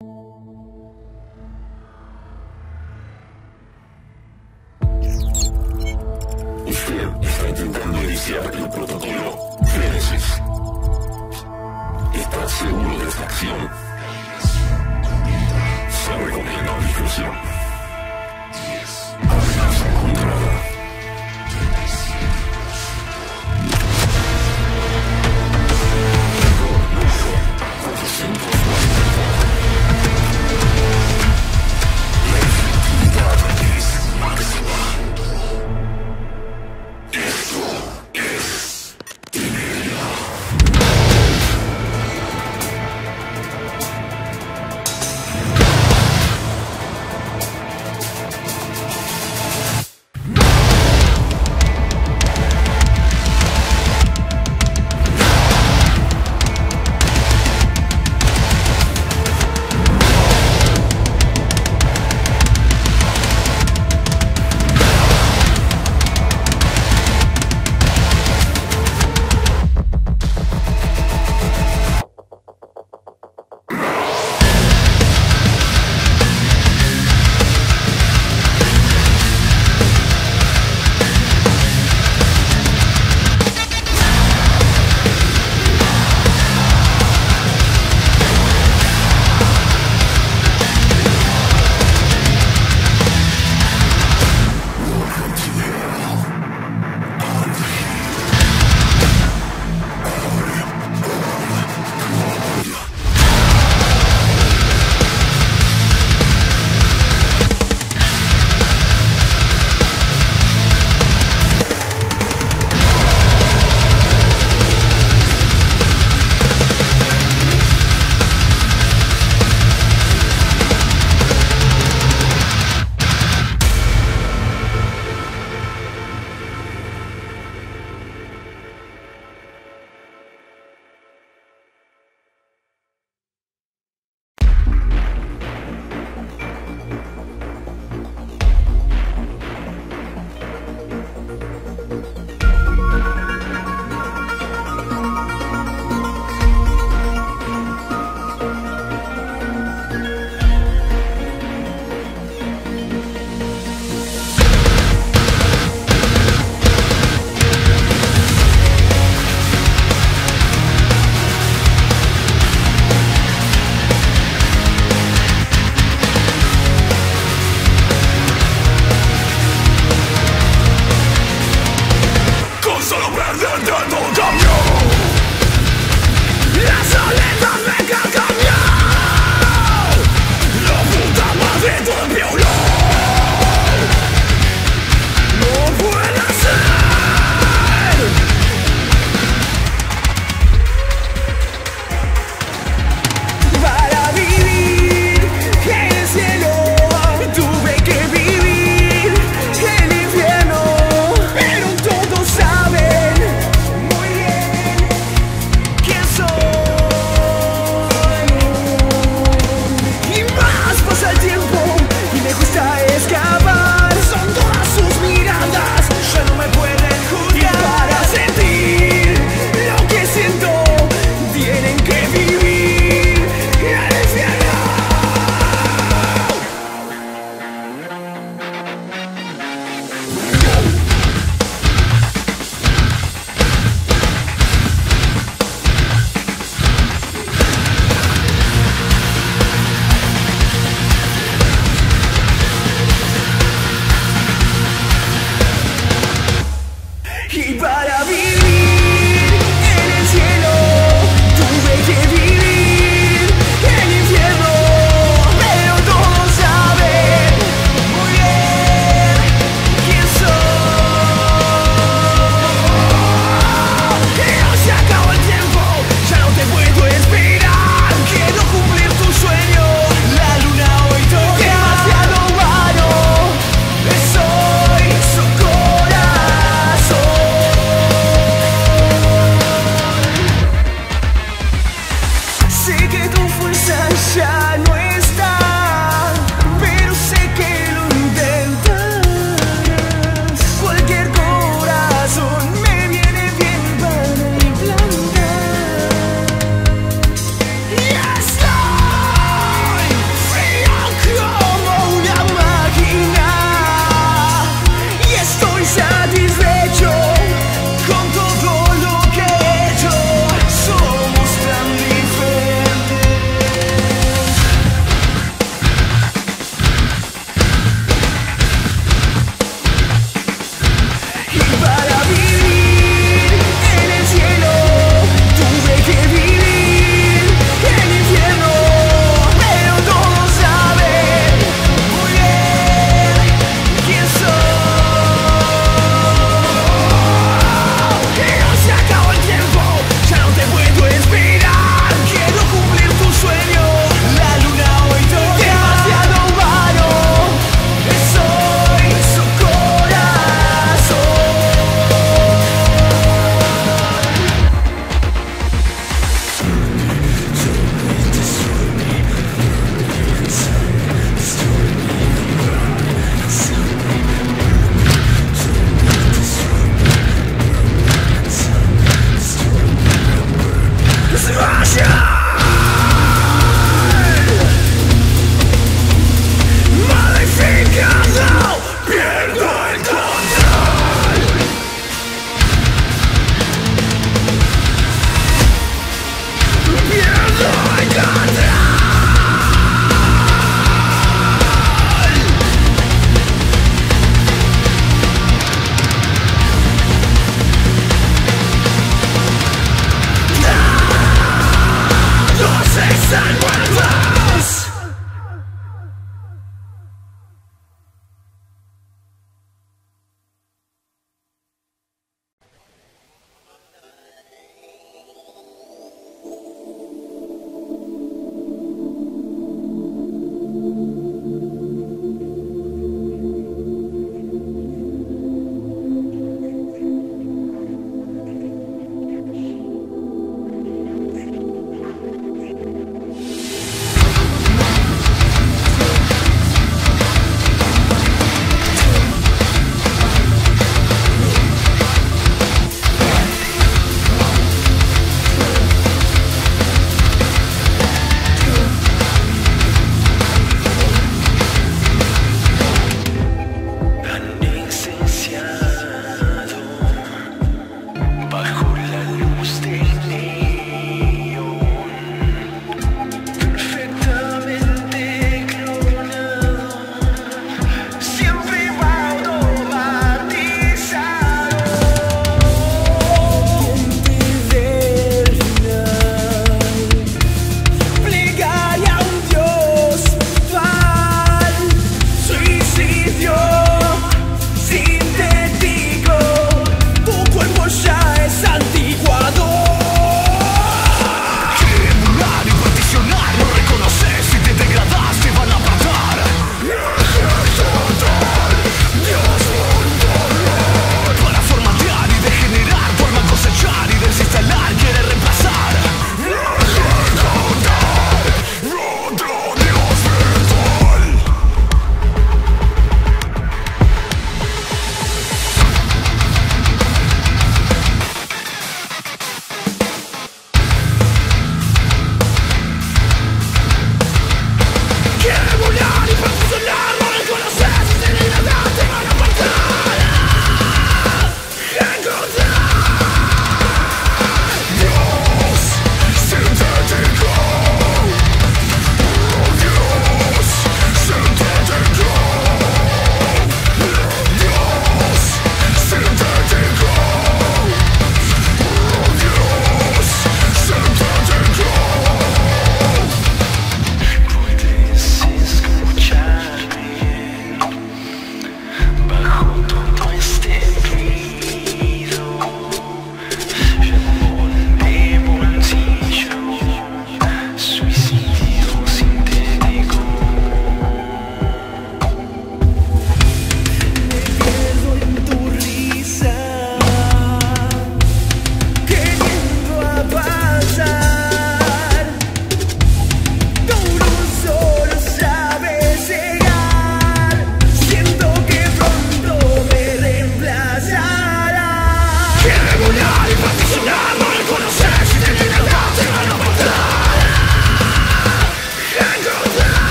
Usted está intentando iniciar el protocolo Génesis. ¿Estás seguro de esta acción? Se recomienda discreción.